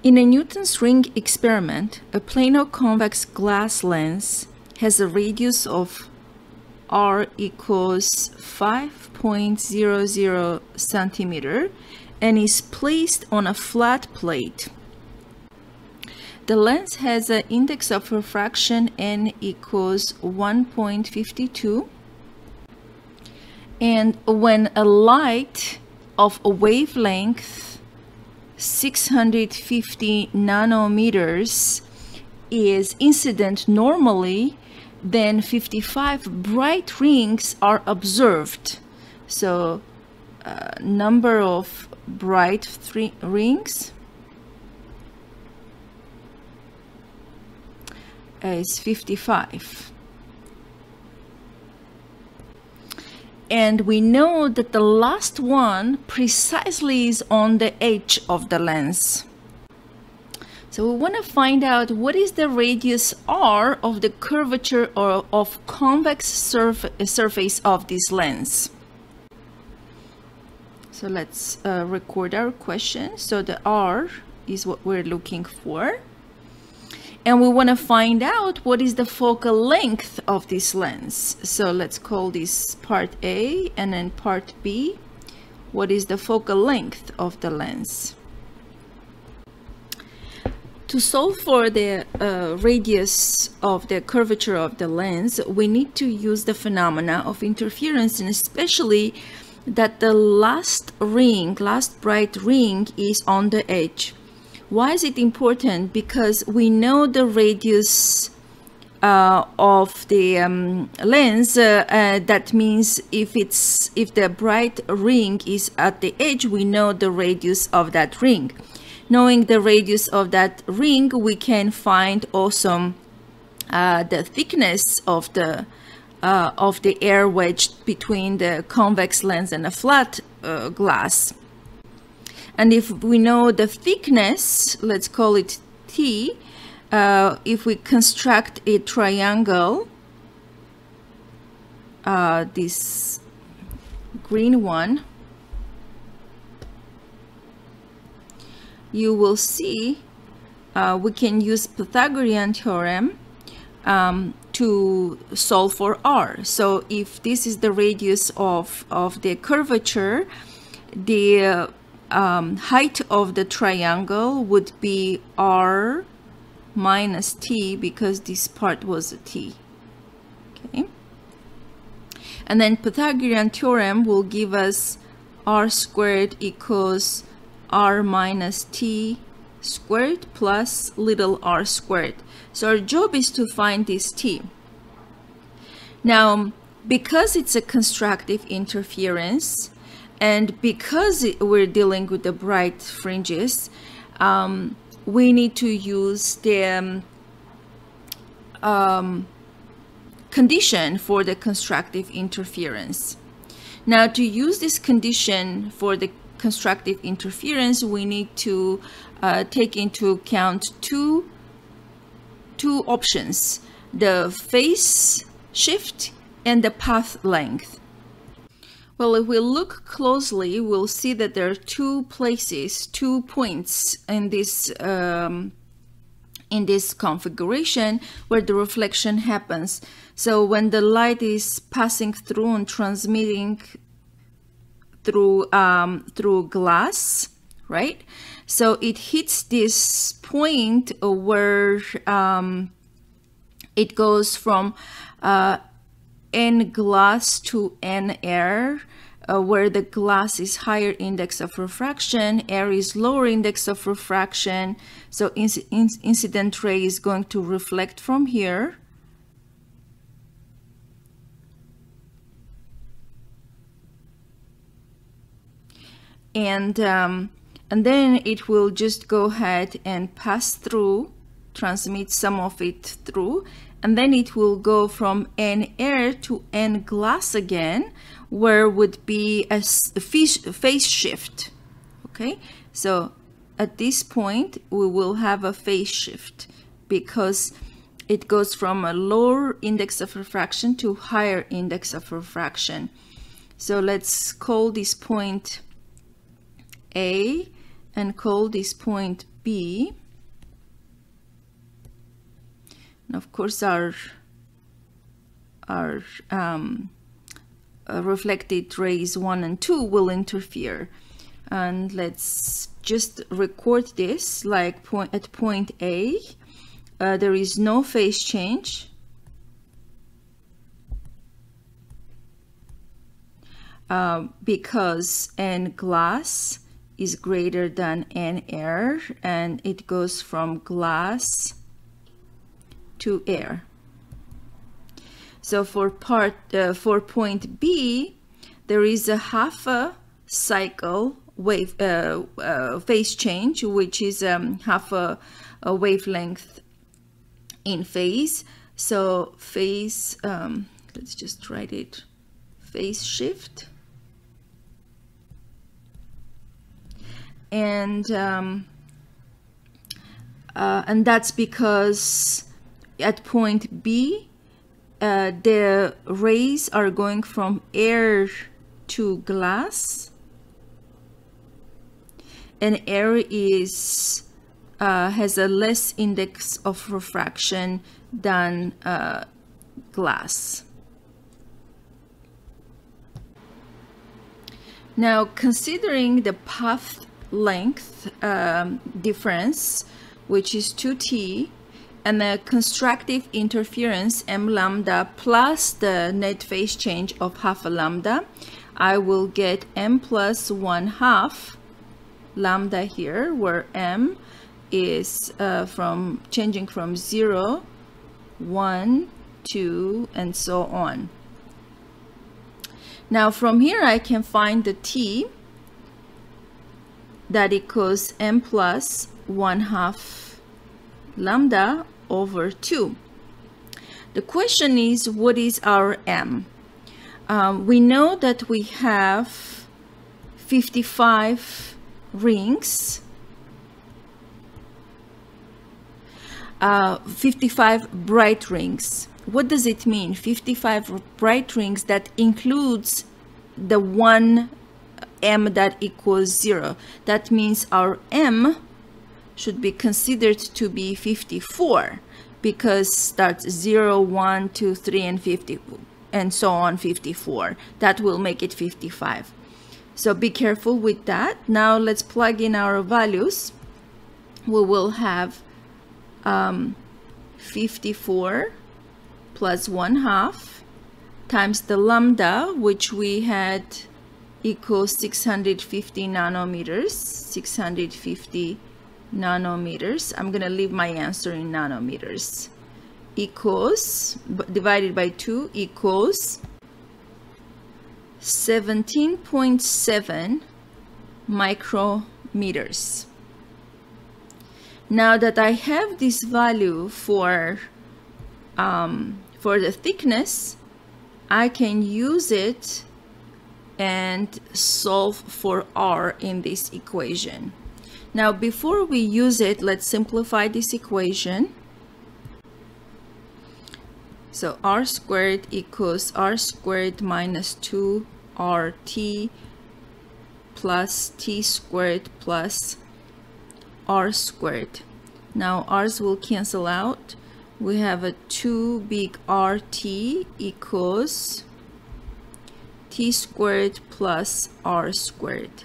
In a Newton's ring experiment, a plano convex glass lens has a radius of r equals 5.00 centimeter and is placed on a flat plate. The lens has an index of refraction n equals 1.52 and when a light of a wavelength 650 nanometers is incident normally then 55 bright rings are observed. So uh, number of bright rings. Is 55 and we know that the last one precisely is on the edge of the lens. So we want to find out what is the radius r of the curvature or of convex surf surface of this lens. So let's uh, record our question. So the r is what we're looking for and we want to find out what is the focal length of this lens. So let's call this part A and then part B. What is the focal length of the lens? To solve for the uh, radius of the curvature of the lens, we need to use the phenomena of interference and especially that the last ring, last bright ring is on the edge. Why is it important? Because we know the radius uh, of the um, lens. Uh, uh, that means if it's if the bright ring is at the edge, we know the radius of that ring. Knowing the radius of that ring, we can find also uh, the thickness of the uh, of the air wedge between the convex lens and a flat uh, glass. And if we know the thickness, let's call it T, uh, if we construct a triangle, uh, this green one, you will see uh, we can use Pythagorean theorem um, to solve for r. So if this is the radius of, of the curvature, the um, height of the triangle would be r minus t because this part was a t. Okay. And then Pythagorean theorem will give us r squared equals r minus t squared plus little r squared. So our job is to find this t. Now, because it's a constructive interference, and because we're dealing with the bright fringes, um, we need to use the um, um, condition for the constructive interference. Now to use this condition for the constructive interference, we need to uh, take into account two, two options, the phase shift and the path length. Well, if we look closely, we'll see that there are two places, two points in this um, in this configuration where the reflection happens. So when the light is passing through and transmitting through um, through glass, right? So it hits this point where um, it goes from uh, n glass to n air uh, where the glass is higher index of refraction, air is lower index of refraction. So inc inc incident ray is going to reflect from here. And, um, and then it will just go ahead and pass through, transmit some of it through, and then it will go from n air to n glass again where would be a phase shift. Okay? So at this point we will have a phase shift because it goes from a lower index of refraction to higher index of refraction. So let's call this point A and call this point B And of course, our our um, uh, reflected rays 1 and 2 will interfere. And let's just record this like point at point A. Uh, there is no phase change. Uh, because n glass is greater than n air and it goes from glass to air. So for part uh, for point B, there is a half a cycle wave uh, uh, phase change, which is um, half a, a, wavelength in phase. So phase, um, let's just write it, phase shift. And um, uh, and that's because at point B, uh, the rays are going from air to glass and air is uh, has a less index of refraction than uh, glass. Now considering the path length um, difference which is 2t and the constructive interference m lambda plus the net phase change of half a lambda, I will get m plus 1 half lambda here, where m is uh, from changing from 0, 1, 2, and so on. Now from here I can find the t that equals m plus 1 half lambda over 2. The question is, what is our m? Um, we know that we have 55 rings, uh, 55 bright rings. What does it mean? 55 bright rings that includes the one m that equals 0. That means our m should be considered to be 54 because that's 0, 1, 2, 3, and 50, and so on 54. That will make it 55. So be careful with that. Now let's plug in our values. We will have um, 54 plus 1 half times the lambda, which we had equals 650 nanometers, 650 nanometers. I'm going to leave my answer in nanometers. Equals, divided by 2 equals 17.7 micrometers. Now that I have this value for, um, for the thickness, I can use it and solve for R in this equation. Now, before we use it, let's simplify this equation. So r squared equals r squared minus 2rt plus t squared plus r squared. Now r's will cancel out. We have a 2 big rt equals t squared plus r squared.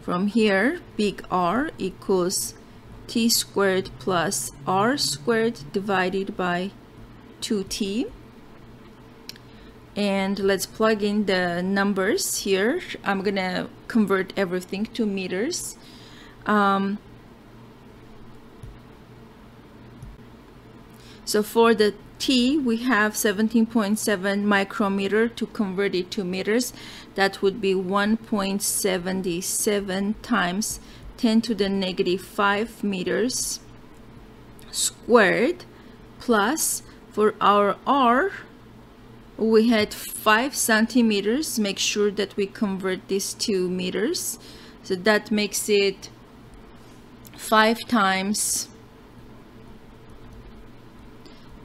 From here, big R equals t squared plus r squared divided by 2t. And let's plug in the numbers here. I'm gonna convert everything to meters. Um, so for the T, we have 17.7 micrometer to convert it to meters. That would be 1.77 times 10 to the negative 5 meters squared plus for our R, we had 5 centimeters. Make sure that we convert this to meters. So that makes it 5 times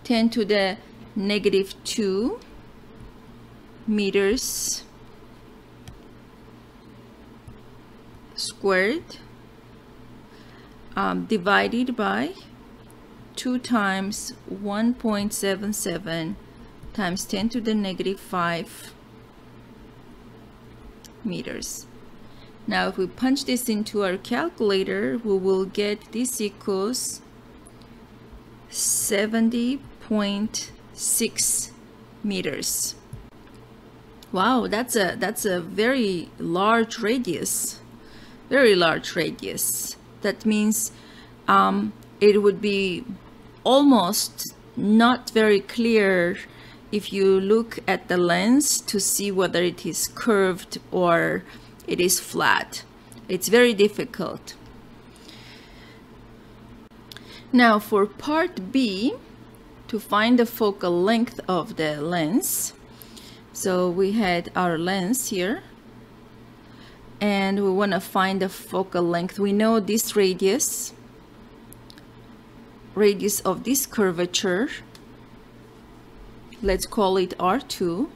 10 to the negative 2 meters squared um, divided by 2 times 1.77 times 10 to the negative 5 meters. Now if we punch this into our calculator, we will get this equals 70.6 meters. Wow, that's a that's a very large radius. Very large radius. That means um, it would be almost not very clear if you look at the lens to see whether it is curved or it is flat. It's very difficult. Now for part B, to find the focal length of the lens, so we had our lens here. And we want to find the focal length. We know this radius, radius of this curvature, let's call it R2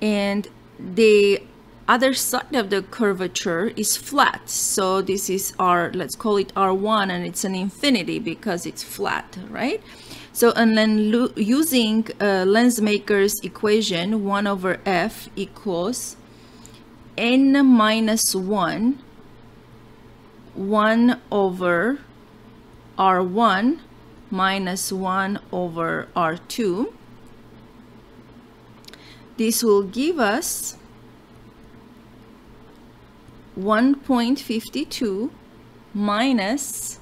and the other side of the curvature is flat. So this is r let's call it r1 and it's an infinity because it's flat right so and then using uh, lens maker's equation 1 over f equals n minus 1 1 over r1 minus 1 over r2 this will give us 1.52 minus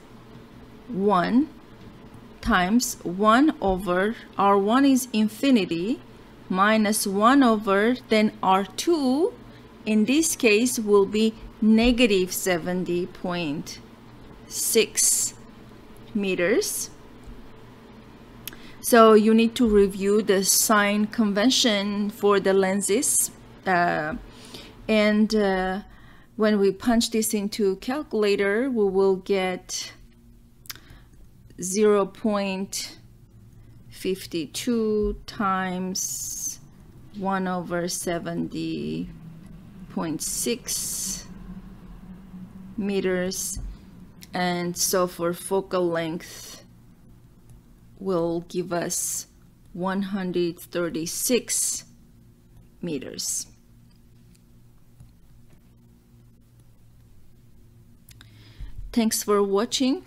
1 times 1 over R1 is infinity minus 1 over then R2 in this case will be negative 70.6 meters. So you need to review the sign convention for the lenses uh, and uh, when we punch this into calculator, we will get 0 0.52 times 1 over 70.6 meters. And so for focal length will give us 136 meters. Thanks for watching.